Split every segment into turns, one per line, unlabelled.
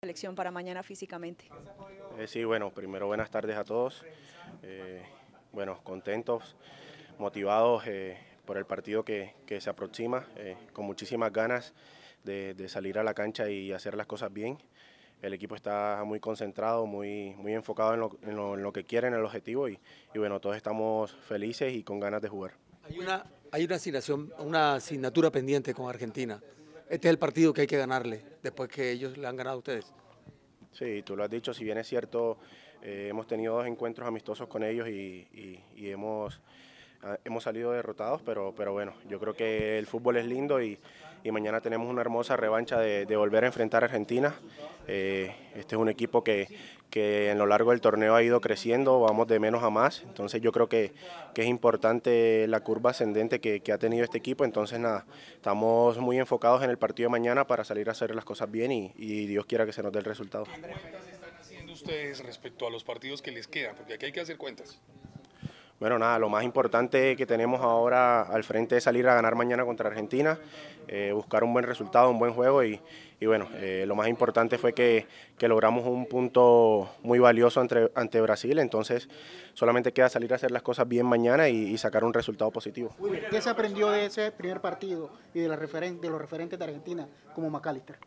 selección para mañana físicamente?
Eh, sí, bueno, primero buenas tardes a todos. Eh, bueno, contentos, motivados eh, por el partido que, se aproxima, con muchísimas ganas de, salir a la cancha y hacer las cosas bien. El equipo está muy concentrado, muy, muy enfocado en lo, en, lo, que quieren, en el objetivo y, y, bueno, todos estamos felices y con ganas de jugar.
Hay una, hay una, asignación, una asignatura pendiente con Argentina. Este es el partido que hay que ganarle después que ellos le han ganado a ustedes.
Sí, tú lo has dicho, si bien es cierto, eh, hemos tenido dos encuentros amistosos con ellos y, hemos, ah, hemos salido derrotados, pero, pero bueno, yo creo que el fútbol es lindo y, mañana tenemos una hermosa revancha de, volver a enfrentar a Argentina. Eh, este es un equipo que, que en lo largo del torneo ha ido creciendo, vamos de menos a más, entonces yo creo que, es importante la curva ascendente que, ha tenido este equipo, entonces nada, estamos muy enfocados en el partido de mañana para salir a hacer las cosas bien y, Dios quiera que se nos dé el resultado.
¿Qué están haciendo ustedes respecto a los partidos que les quedan? Porque aquí hay que hacer cuentas.
Bueno, nada, lo más importante que tenemos ahora al frente es salir a ganar mañana contra Argentina, eh, buscar un buen resultado, un buen juego y, bueno, eh, lo más importante fue que, logramos un punto muy valioso ante, ante, Brasil, entonces solamente queda salir a hacer las cosas bien mañana y, sacar un resultado positivo.
¿Qué se aprendió de ese primer partido y de, la de los referentes de Argentina como McAllister?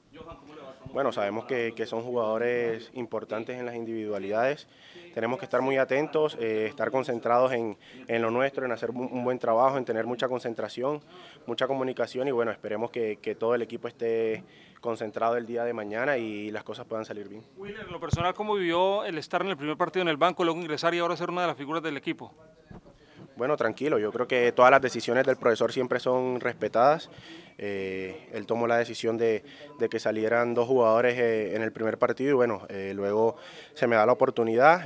Bueno, sabemos que, son jugadores importantes en las individualidades. Tenemos que estar muy atentos, eh, estar concentrados en, lo nuestro, en hacer un, buen trabajo, en tener mucha concentración, mucha comunicación y bueno, esperemos que, todo el equipo esté concentrado el día de mañana y las cosas puedan salir bien.
Willer, en lo personal, ¿cómo vivió el estar en el primer partido en el banco, luego ingresar y ahora ser una de las figuras del equipo?
Bueno, tranquilo, yo creo que todas las decisiones del profesor siempre son respetadas. Eh, él tomó la decisión de, que salieran dos jugadores eh, en el primer partido y bueno, eh, luego se me da la oportunidad.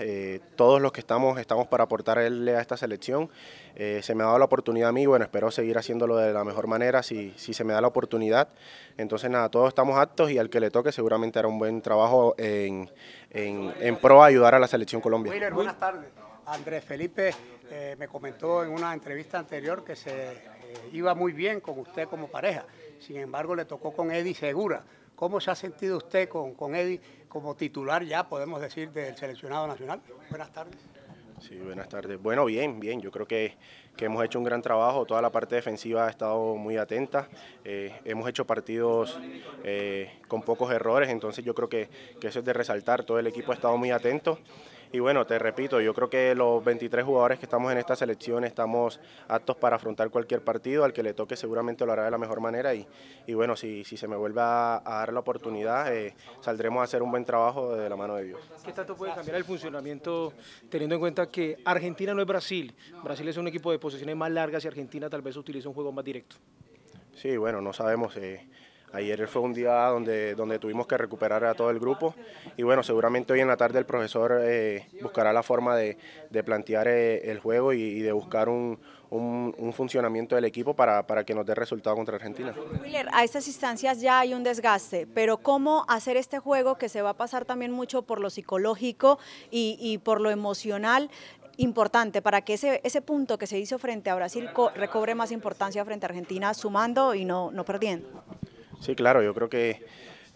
todos los que estamos estamos para aportarle a esta selección. se me ha dado la oportunidad a mí, bueno, espero seguir haciéndolo de la mejor manera si, se me da la oportunidad. Entonces nada, todos estamos aptos y al que le toque seguramente hará un buen trabajo en, en, pro a ayudar a la selección Colombia.
buenas tardes. Andrés Felipe eh, me comentó en una entrevista anterior que se eh, iba muy bien con usted como pareja. Sin embargo, le tocó con Eddie Segura. ¿Cómo se ha sentido usted con, con Eddie como titular ya, podemos decir, del seleccionado nacional? Buenas tardes.
Sí, buenas tardes. Bueno, bien, bien. Yo creo que, hemos hecho un gran trabajo. Toda la parte defensiva ha estado muy atenta. Eh, hemos hecho partidos con pocos errores, entonces yo creo que, que, eso es de resaltar. Todo el equipo ha estado muy atento. Y bueno, te repito, yo creo que los 23 jugadores que estamos en esta selección estamos aptos para afrontar cualquier partido, al que le toque seguramente lo hará de la mejor manera y, y bueno, si, si se me vuelve a, dar la oportunidad, eh, saldremos a hacer un buen trabajo de la mano de Dios.
¿Qué tanto puede cambiar el funcionamiento teniendo en cuenta que Argentina no es Brasil? Brasil es un equipo de posiciones más largas y Argentina tal vez utiliza un juego más directo.
Sí, bueno, no sabemos. Eh, Ayer fue un día donde, donde tuvimos que recuperar a todo el grupo y bueno, seguramente hoy en la tarde el profesor eh, buscará la forma de, plantear eh, el juego y, de buscar un, funcionamiento del equipo para, que nos dé resultado contra Argentina.
Willer, a estas instancias ya hay un desgaste, pero ¿cómo hacer este juego que se va a pasar también mucho por lo psicológico y, por lo emocional? importante para que ese, ese punto que se hizo frente a Brasil recobre más importancia frente a Argentina, sumando y no, no perdiendo.
Sí, claro, yo creo que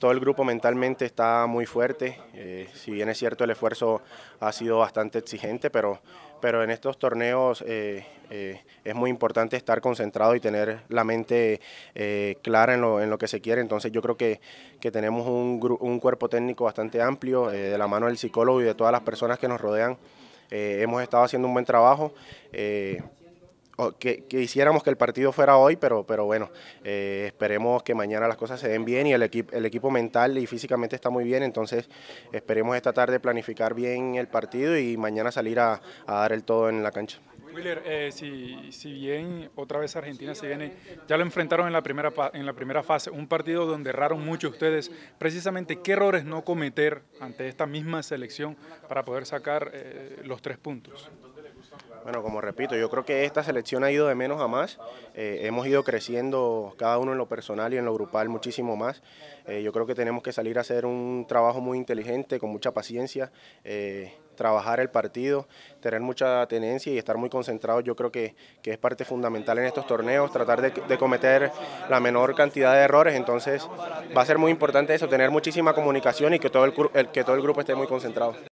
todo el grupo mentalmente está muy fuerte. Eh, si bien es cierto, el esfuerzo ha sido bastante exigente, pero, pero en estos torneos eh, eh, es muy importante estar concentrado y tener la mente clara en lo, en lo, que se quiere. Entonces yo creo que, que tenemos un, un, cuerpo técnico bastante amplio, de la mano del psicólogo y de todas las personas que nos rodean. hemos estado haciendo un buen trabajo que, hiciéramos que el partido fuera hoy, pero, pero bueno, eh, esperemos que mañana las cosas se den bien y el, equipo el equipo mental y físicamente está muy bien, entonces esperemos esta tarde planificar bien el partido y mañana salir a, dar el todo en la cancha.
Willer, eh, si, si, bien otra vez Argentina se viene, ya lo enfrentaron en la, primera, en la primera fase, un partido donde erraron mucho ustedes, precisamente qué errores no cometer ante esta misma selección para poder sacar eh, los tres puntos.
Bueno, como repito, yo creo que esta selección ha ido de menos a más. Eh, hemos ido creciendo cada uno en lo personal y en lo grupal muchísimo más. Eh, yo creo que tenemos que salir a hacer un trabajo muy inteligente, con mucha paciencia, eh, trabajar el partido, tener mucha tenencia y estar muy concentrado, yo creo que, que es parte fundamental en estos torneos, tratar de, de, cometer la menor cantidad de errores, entonces va a ser muy importante eso, tener muchísima comunicación y que todo el, el que todo el grupo esté muy concentrado.